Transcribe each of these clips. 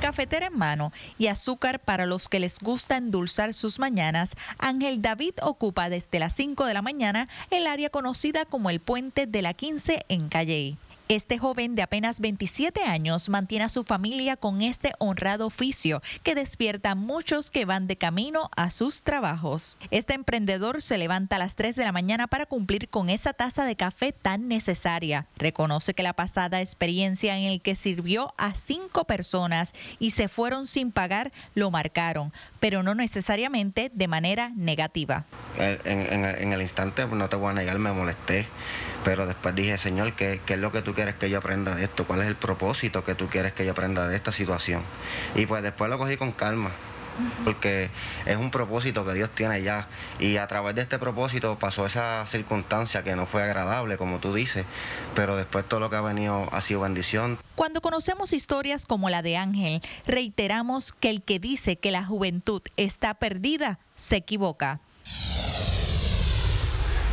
cafetera en mano y azúcar para los que les gusta endulzar sus mañanas, Ángel David ocupa desde las 5 de la mañana el área conocida como el Puente de la 15 en Calley. Este joven de apenas 27 años mantiene a su familia con este honrado oficio que despierta a muchos que van de camino a sus trabajos. Este emprendedor se levanta a las 3 de la mañana para cumplir con esa taza de café tan necesaria. Reconoce que la pasada experiencia en el que sirvió a cinco personas y se fueron sin pagar lo marcaron, pero no necesariamente de manera negativa. En, en- en el instante, no te voy a negar, me molesté, pero después dije, Señor, ¿qué, ¿qué es lo que tú quieres que yo aprenda de esto? ¿Cuál es el propósito que tú quieres que yo aprenda de esta situación? Y pues después lo cogí con calma, porque es un propósito que Dios tiene ya. Y a través de este propósito pasó esa circunstancia que no fue agradable, como tú dices, pero después todo lo que ha venido ha sido bendición. Cuando conocemos historias como la de Ángel, reiteramos que el que dice que la juventud está perdida se equivoca.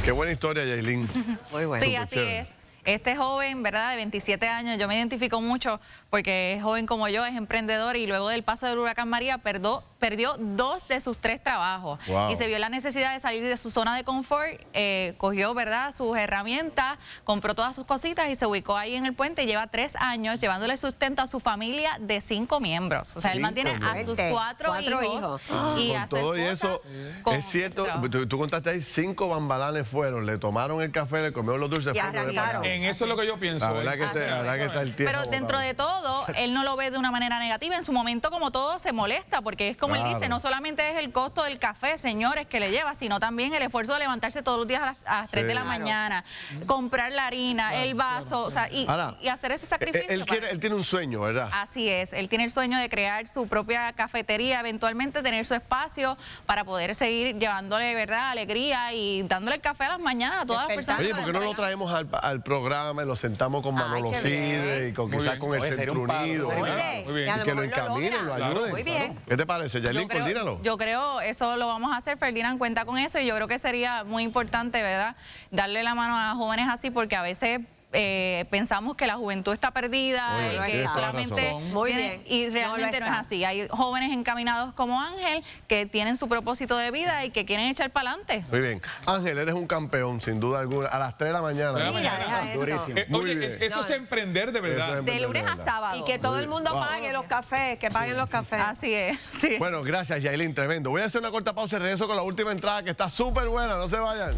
Qué buena historia, Yailin. Muy bueno. Sí, así chévere. es. Este joven, ¿verdad? De 27 años, yo me identifico mucho porque es joven como yo, es emprendedor y luego del paso del huracán María perdió, perdió dos de sus tres trabajos. Wow. Y se vio la necesidad de salir de su zona de confort, eh, cogió, ¿verdad? Sus herramientas, compró todas sus cositas y se ubicó ahí en el puente. Lleva tres años llevándole sustento a su familia de cinco miembros. O sea, él mantiene a sus cuatro, Cuatro hijos, hijos. y Con a su todo y eso, con es cierto, tú contaste ahí, cinco bambalanes fueron, le tomaron el café, le comieron los dulces. Y fueron, En eso es lo que yo pienso. La verdad ¿eh? que, la verdad que está el tiempo. Pero dentro de todo, él no lo ve de una manera negativa. En su momento, como todo, se molesta, porque es como él dice, no solamente es el costo del café, señores, que le lleva, sino también el esfuerzo de levantarse todos los días a las, a las 3 de la mañana, comprar la harina, el vaso, o sea, y, Ahora, y hacer ese Él, sacrificio. él quiere- él tiene un sueño, ¿verdad? Así es, él tiene el sueño de crear su propia cafetería, eventualmente tener su espacio para poder seguir llevándole, ¿verdad?, alegría y dándole el café a las mañanas a todas las personas. Oye, ¿por qué no lo traemos al, al programa y lo sentamos con Ay, Manolo Sidre bien. y con Muy quizás bien. con el Oye, Centro un Unido? ¿verdad? Oye, Muy bien. y lo que lo encaminen, lo logra. ayuden. Muy bien. ¿Qué te parece? Yailin, coordínalo. Yo creo, eso lo vamos a hacer, Ferdinand cuenta con eso y yo creo que sería muy importante, ¿verdad? Darle la mano a jóvenes así porque a veces eh, pensamos que la juventud está perdida, que solamente. Muy bien. y realmente no, es así. Hay jóvenes encaminados como Ángel que tienen su propósito de vida y que quieren echar para adelante. Muy bien. Ángel, eres un campeón, sin duda alguna. A las 3 de la mañana. Mira, eso. Durísimo. Eh, Muy oye, bien. es- eso es emprender de verdad. es De lunes a sábado. Y que todo el mundo Wow. pague los cafés, que paguen los cafés. Así es. sí. Bueno, gracias, Yailin, tremendo. Voy a hacer una corta pausa y regreso con la última entrada que está súper buena. No se vayan.